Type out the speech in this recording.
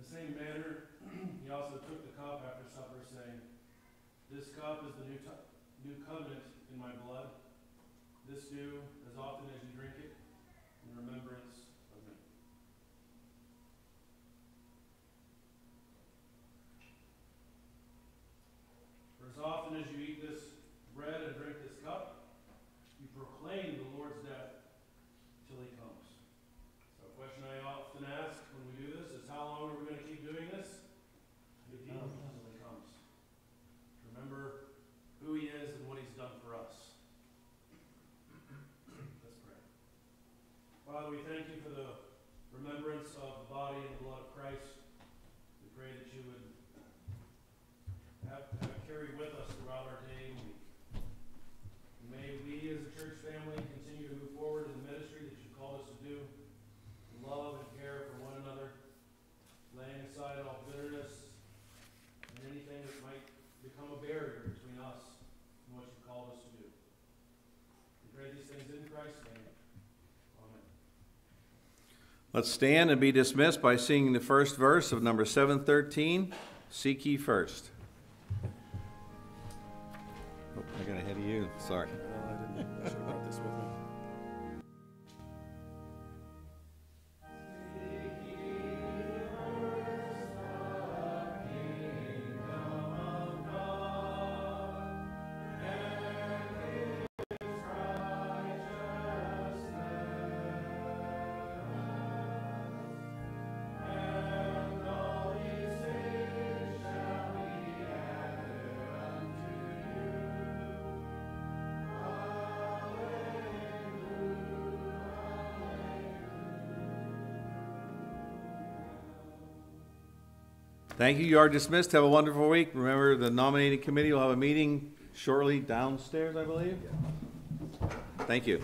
the same manner, he also took the cup after supper, saying, This cup is the new, tu- new covenant in my blood. This do as often as you drink it in remembrance of me. For as often as you eat this bread and drink this cup, you proclaim the Lord's death till he comes. So a question I often ask when we do this is how long are we going to keep doing this? Until he comes. Remember who he is and what he's done for us. Let's pray. Father, we thank you for the remembrance of the body and the blood of Christ. Let's stand and be dismissed by singing the first verse of number 713, Seek Ye First. Oh, I got ahead of you, sorry. Thank you, you are dismissed, have a wonderful week. Remember, the nominating committee will have a meeting shortly downstairs, I believe. Thank you.